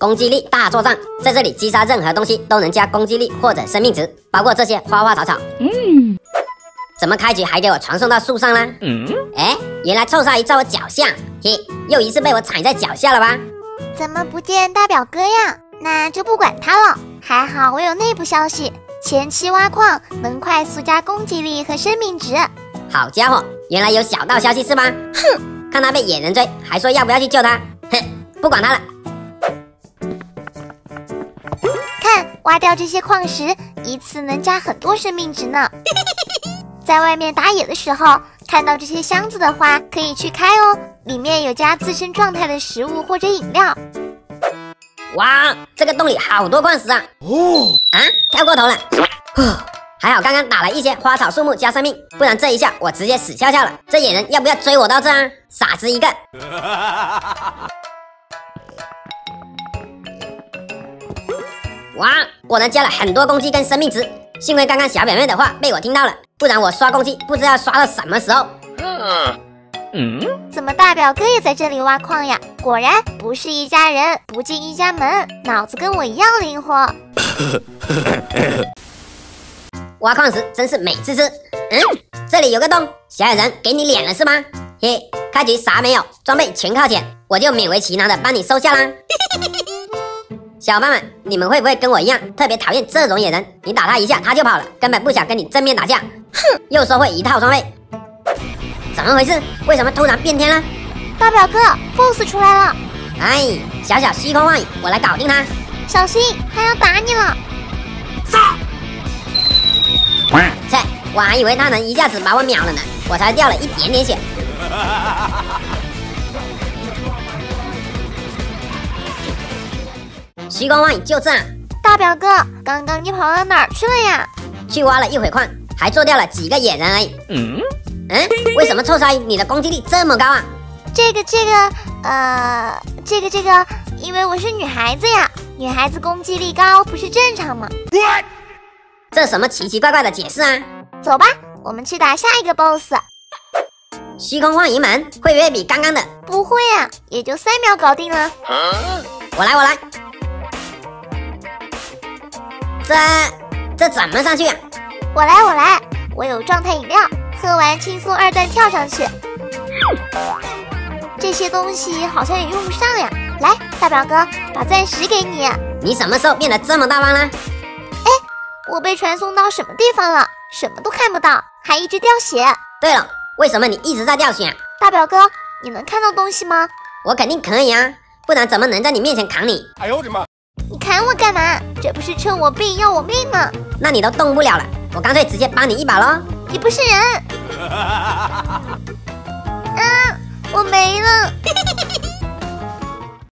攻击力大作战，在这里击杀任何东西都能加攻击力或者生命值，包括这些花花草草。嗯，怎么开局还给我传送到树上啦？嗯，哎，原来臭鲨鱼在我脚下，嘿，又一次被我踩在脚下了吧？怎么不见大表哥呀？那就不管他了。还好我有内部消息，前期挖矿能快速加攻击力和生命值。好家伙，原来有小道消息是吧？哼，看他被野人追，还说要不要去救他？哼，不管他了。挖掉这些矿石，一次能加很多生命值呢。在外面打野的时候，看到这些箱子的话，可以去开哦，里面有加自身状态的食物或者饮料。哇，这个洞里好多矿石啊！哦，啊，跳过头了。还好刚刚打了一些花草树木加生命，不然这一下我直接死翘翘了。这野人要不要追我到这啊？傻子一个！哇，果然加了很多攻击跟生命值，幸亏刚刚小表妹的话被我听到了，不然我刷攻击不知道刷到什么时候。嗯，怎么大表哥也在这里挖矿呀？果然不是一家人不进一家门，脑子跟我一样灵活。挖矿时真是美滋滋。嗯，这里有个洞，小矮人给你脸了是吗？嘿，开局啥没有，装备全靠捡，我就勉为其难的帮你收下啦。小伙伴们，你们会不会跟我一样特别讨厌这种野人？你打他一下他就跑了，根本不想跟你正面打架。哼，又说会一套装备，怎么回事？为什么突然变天了？大表哥，BOSS 出来了！哎，小小虚空幻影，我来搞定他。小心，他要打你了！杀！切，我还以为他能一下子把我秒了呢，我才掉了一点点血。虚空幻影就这，大表哥，刚刚你跑到哪儿去了呀？去挖了一会矿，还做掉了几个野人而已。嗯嗯，为什么臭鲨鱼你的攻击力这么高啊？这个这个，呃，这个这个，因为我是女孩子呀，女孩子攻击力高不是正常吗？这什么奇奇怪怪的解释啊？走吧，我们去打下一个 BOSS。虚空幻影门会不会比刚刚的？不会啊，也就三秒搞定了。我来，我来。这这怎么上去啊？我来我来，我有状态饮料，喝完轻松二段跳上去。这些东西好像也用不上呀。来，大表哥，把钻石给你。你什么时候变得这么大方了？哎，我被传送到什么地方了？什么都看不到，还一直掉血。对了，为什么你一直在掉血？大表哥，你能看到东西吗？我肯定可以啊，不然怎么能在你面前砍你？哎呦我的妈！你砍我干嘛？这不是趁我病要我命吗？那你都动不了了，我干脆直接帮你一把喽！你不是人。